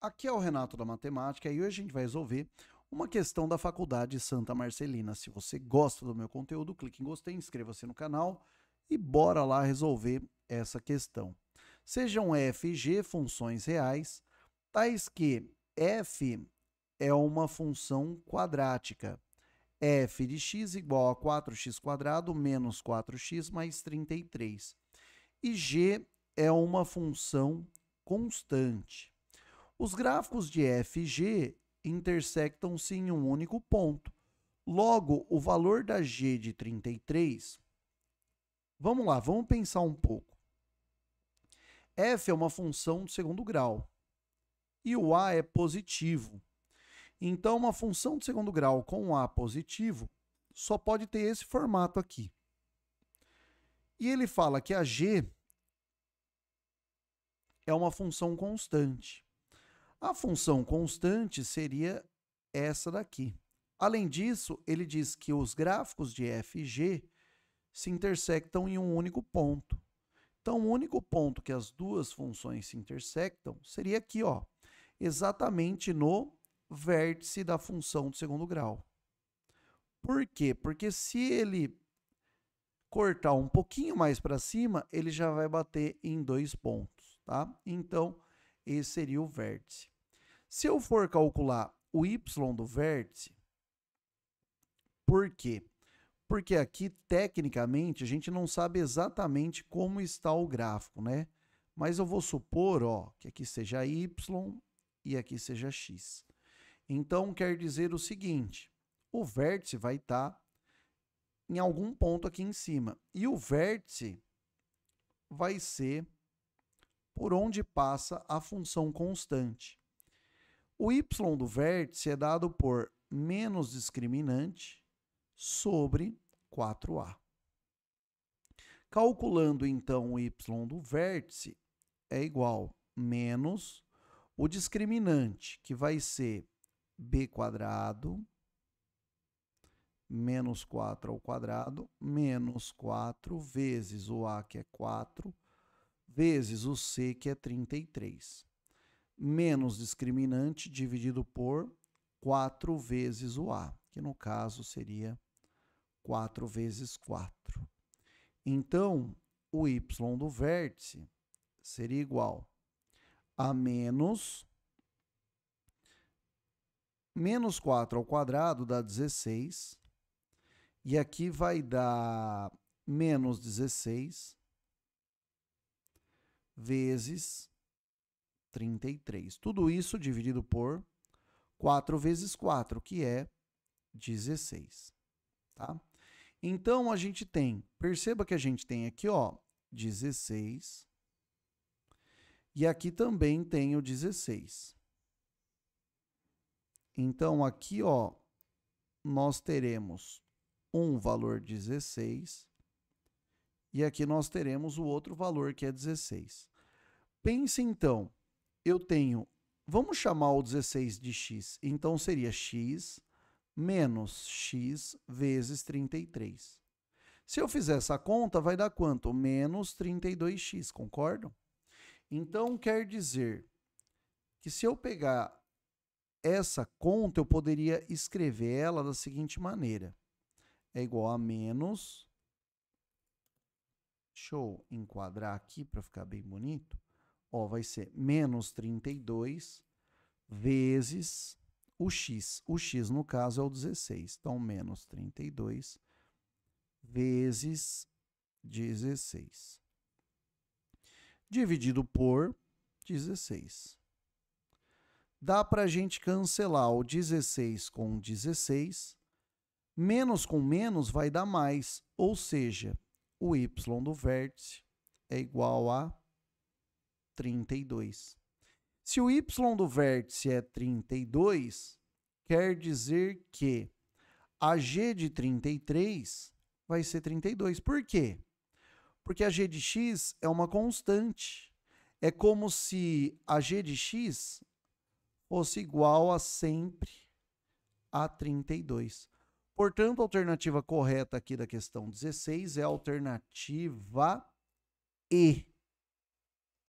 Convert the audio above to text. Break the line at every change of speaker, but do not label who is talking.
Aqui é o Renato da Matemática e hoje a gente vai resolver uma questão da Faculdade Santa Marcelina. Se você gosta do meu conteúdo, clique em gostei, inscreva-se no canal e bora lá resolver essa questão. Sejam f e g funções reais, tais que f é uma função quadrática. f de x igual a 4x quadrado menos 4x mais 33. E g é uma função constante. Os gráficos de f e g intersectam-se em um único ponto. Logo, o valor da g de 33, vamos lá, vamos pensar um pouco. f é uma função de segundo grau e o a é positivo. Então, uma função de segundo grau com A positivo só pode ter esse formato aqui. E ele fala que a G é uma função constante. A função constante seria essa daqui. Além disso, ele diz que os gráficos de f e g se intersectam em um único ponto. Então, o único ponto que as duas funções se intersectam seria aqui, ó, exatamente no vértice da função do segundo grau. Por quê? Porque se ele cortar um pouquinho mais para cima, ele já vai bater em dois pontos, tá? Então, esse seria o vértice. Se eu for calcular o y do vértice, por quê? Porque aqui, tecnicamente, a gente não sabe exatamente como está o gráfico, né? Mas eu vou supor, ó, que aqui seja y e aqui seja x. Então, quer dizer o seguinte, o vértice vai estar tá em algum ponto aqui em cima. E o vértice vai ser por onde passa a função constante. O y do vértice é dado por menos discriminante sobre 4a. Calculando então o y do vértice é igual menos o discriminante, que vai ser b quadrado menos 4 ao quadrado, menos 4 vezes o a, que é 4, vezes o c, que é 33. Menos discriminante dividido por 4 vezes o a, que no caso seria 4 vezes 4. Então, o y do vértice seria igual a menos menos 4 ao quadrado dá 16. E aqui vai dar menos 16 vezes 33. Tudo isso dividido por 4 vezes 4, que é 16. Tá? Então, a gente tem, perceba que a gente tem aqui, ó, 16 e aqui também tem o 16. Então, aqui, ó, nós teremos um valor 16 e aqui nós teremos o outro valor que é 16. Pense então, eu tenho, vamos chamar o 16 de x, então seria x menos x vezes 33. Se eu fizer essa conta, vai dar quanto? Menos 32x, concordam? Então, quer dizer que se eu pegar essa conta, eu poderia escrever ela da seguinte maneira. É igual a menos... Deixa eu enquadrar aqui para ficar bem bonito. Ó, vai ser menos 32 vezes o x. O x, no caso, é o 16. Então, menos 32 vezes 16 dividido por 16. Dá para a gente cancelar o 16 com 16. Menos com menos vai dar mais, ou seja, o y do vértice é igual a 32. Se o y do vértice é 32, quer dizer que a g de 33 vai ser 32. Por quê? Porque a g de x é uma constante. É como se a g de x fosse igual a sempre a 32. Portanto, a alternativa correta aqui da questão 16 é a alternativa E.